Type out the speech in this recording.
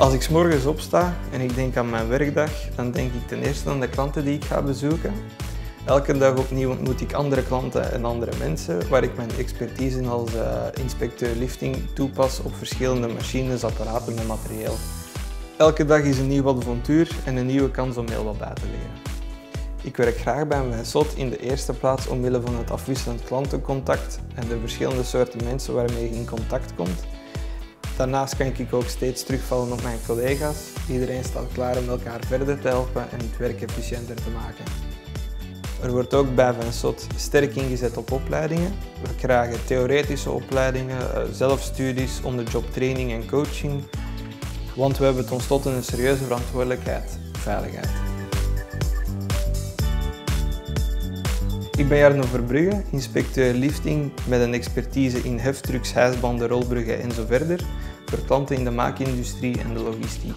Als ik 's morgens opsta en ik denk aan mijn werkdag, dan denk ik ten eerste aan de klanten die ik ga bezoeken. Elke dag opnieuw ontmoet ik andere klanten en andere mensen, waar ik mijn expertise als uh, inspecteur lifting toepas op verschillende machines, apparaten en materieel. Elke dag is een nieuw avontuur en een nieuwe kans om heel wat bij te leren. Ik werk graag bij mijn SOT in de eerste plaats omwille van het afwisselend klantencontact en de verschillende soorten mensen waarmee je in contact komt. Daarnaast kan ik ook steeds terugvallen op mijn collega's. Iedereen staat klaar om elkaar verder te helpen en het werk efficiënter te maken. Er wordt ook bij Vinsot sterk ingezet op opleidingen. We krijgen theoretische opleidingen, eh, zelfstudies, on-the-job training en coaching. Want we hebben tenslotte een serieuze verantwoordelijkheid, veiligheid. Ik ben Jarno Verbrugge, inspecteur lifting met een expertise in heftrucks, hijsbanden, rolbruggen en zo verder voor klanten in de maakindustrie en de logistiek.